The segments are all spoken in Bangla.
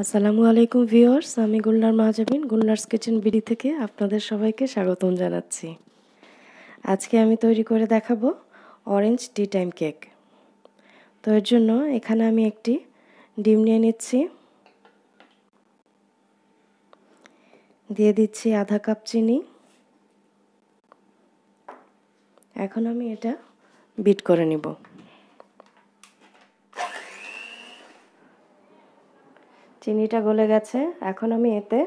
আসসালামু আলাইকুম ভিউয়ার্স, আমি গুলনার মাহাজাবিন গুলনার্স কিচেন বিডি থেকে আপনাদের সবাইকে স্বাগতম জানাচ্ছি। আজকে আমি তৈরি করে দেখাবো অরেঞ্জ টি টাইম কেক। তো এর জন্য এখানে আমি একটি ডিম নিয়ে নিচ্ছি। দিয়ে দিচ্ছি আধা কাপ চিনি। এখন আমি এটা বিট করে নিব। চিনিটা গলে গেছে। এখন আমি এতে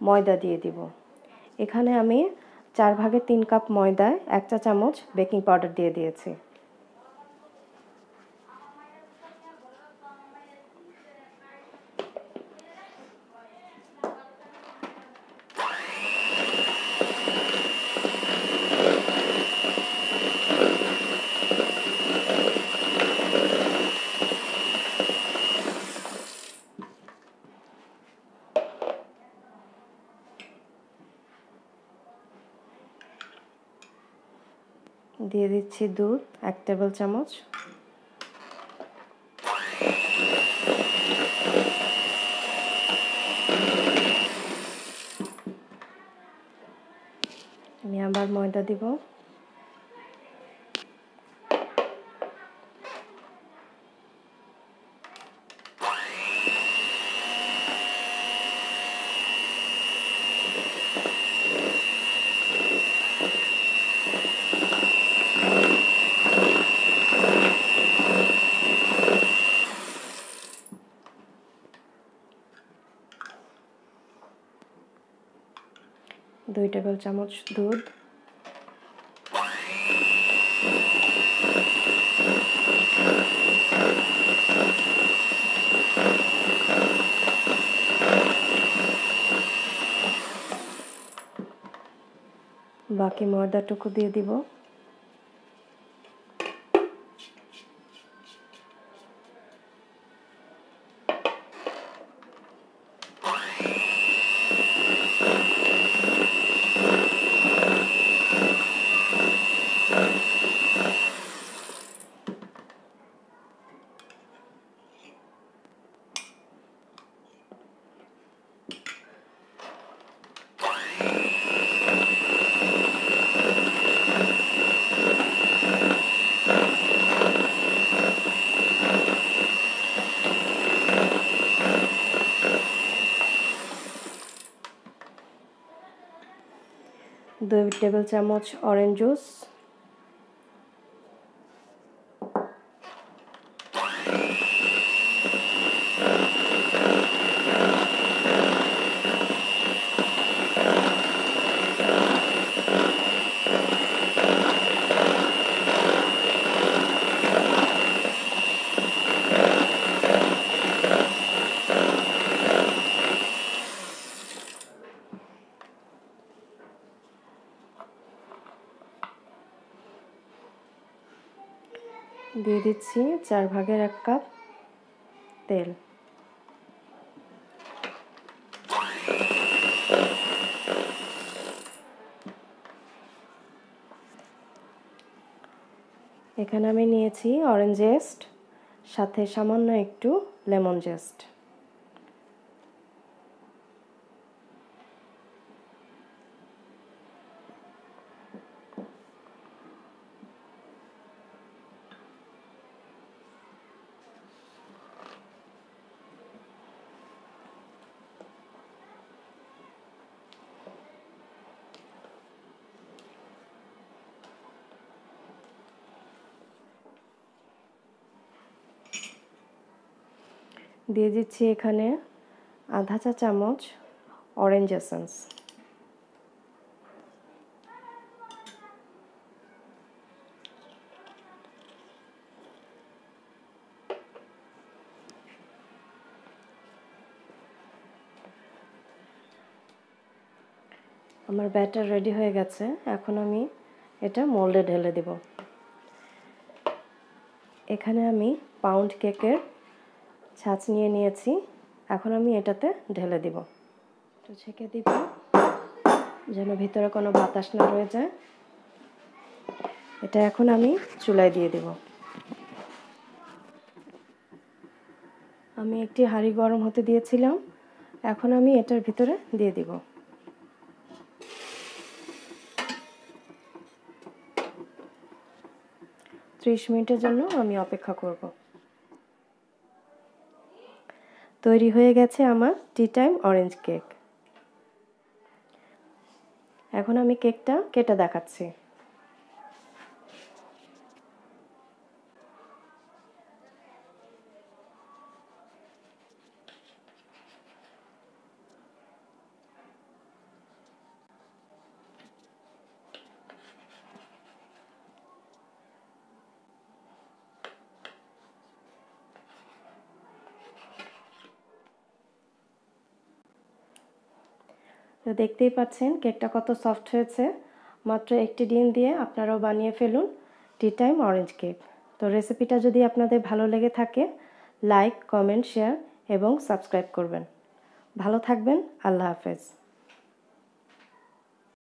ময়দা দিয়ে দিব। এখানে আমি চার ভাগে তিন কাপ ময়দায় এক চা চামচ বেকিং পাউডার দিয়ে দিয়েছি। দিয়ে দিচ্ছি দুধ এক টেবিল চামচ। আমি আবার ময়দা দিব। দুই টেবিল চামচ দুধ। বাকি ময়দাটুকু দিয়ে দিব। দুই টেবিল চামচ অরেঞ্জ জুস দিয়ে দিচ্ছি চার ভাগের এক কাপ তেল। এখানে আমি নিয়েছি অরেঞ্জ জেস্ট সাথে সামান্য একটু লেমন জেস্ট দিয়ে দিচ্ছি এখানে আধা চা চামচ অরেঞ্জ এসেন্স আমার ব্যাটার রেডি হয়ে গেছে, এখন আমি এটা মোল্ডে ঢেলে দেব। এখানে আমি পাউন্ড কেকের ছাঁচ নিয়ে নিয়েছি। এখন আমি এটাতে ঢেলে দিব। তো ছেঁকে দিব, যেন ভিতরে কোনো বাতাস না রয়ে যায়। এটা এখন আমি চুলায় দিয়ে দেব। আমি একটি হাঁড়ি গরম হতে দিয়েছিলাম। এখন আমি এটার ভিতরে দিয়ে দিব। ত্রিশ মিনিটের জন্য আমি অপেক্ষা করব। তৈরি হয়ে গেছে আমার টি টাইম অরেঞ্জ কেক এখন আমি কেকটা কেটে দেখাচ্ছি। তো দেখতেই পাচ্ছেন কেকটা কত সফট হয়েছে। মাত্র একটি ডিম দিয়ে আপনারাও বানিয়ে ফেলুন টি টাইম অরেঞ্জ কেক। তো রেসিপিটা যদি আপনাদের ভালো লেগে থাকে, লাইক, কমেন্ট, শেয়ার এবং সাবস্ক্রাইব করবেন। ভালো থাকবেন, আল্লাহ হাফেজ।